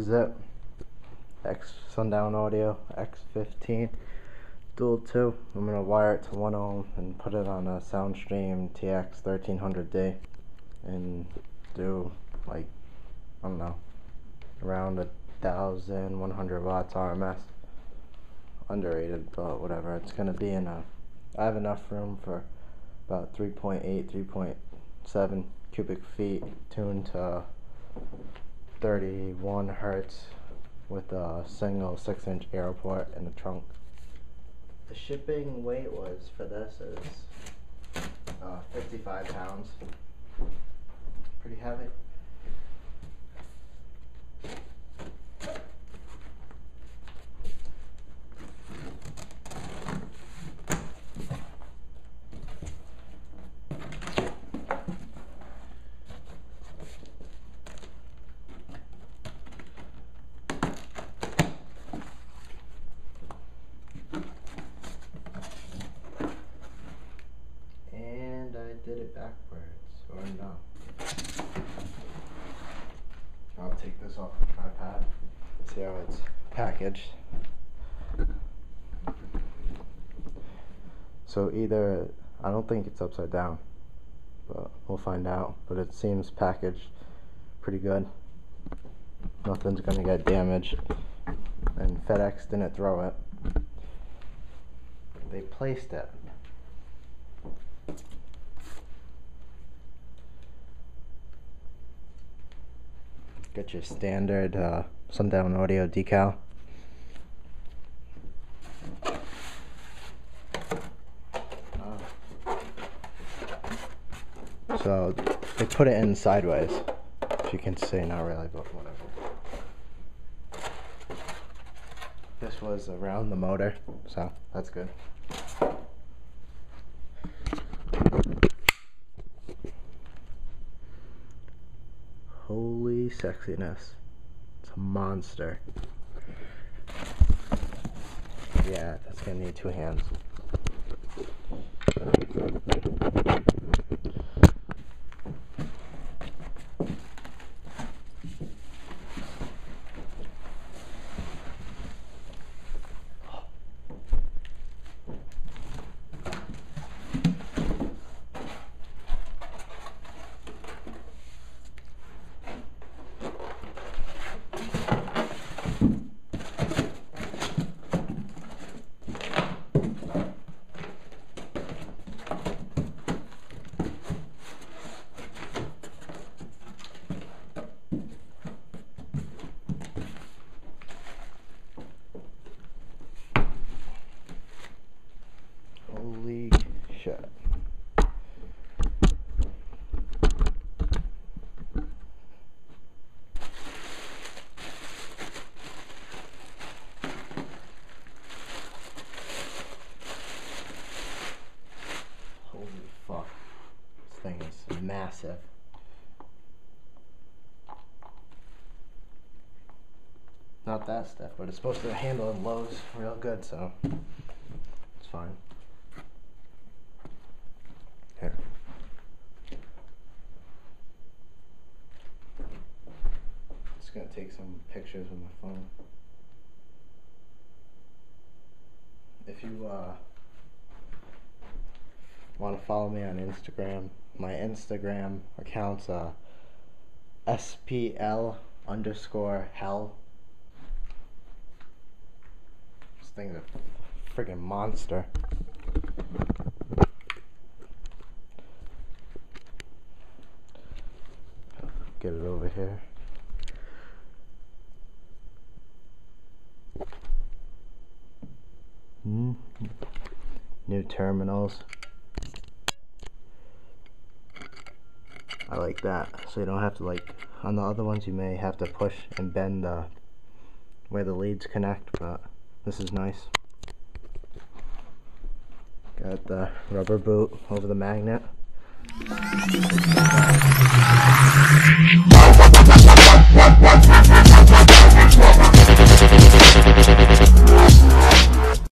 is it. X Sundown Audio X15 Dual 2. I'm going to wire it to 1 ohm and put it on a Soundstream TX 1300D and do like, I don't know, around a thousand one hundred watts RMS. Underrated, but whatever. It's going to be in a, I have enough room for about 3.8, 3.7 cubic feet tuned to 31 hertz with a single 6 inch aero port in the trunk. The shipping weight was for this is uh, 55 pounds. Pretty heavy. And I did backwards, or no. I'll take this off the tripod. See how it's packaged. So either, I don't think it's upside down, but we'll find out. But it seems packaged pretty good. Nothing's gonna get damaged. And FedEx didn't throw it. They placed it. Get your standard uh, Sundown Audio decal. So they put it in sideways. If you can see, not really, but whatever. This was around the motor, so that's good. Holy sexiness. It's a monster. Yeah, that's gonna need two hands. Holy shit. Holy fuck. This thing is massive. Not that stiff, but it's supposed to handle lows real good, so it's fine. Here. Just gonna take some pictures with my phone. If you uh, want to follow me on Instagram, my Instagram account's uh, SPL underscore hell. This thing's a freaking monster. Get it over here. Mm. New terminals. I like that. So you don't have to like on the other ones you may have to push and bend uh, where the leads connect, but this is nice. Got the rubber boot over the magnet.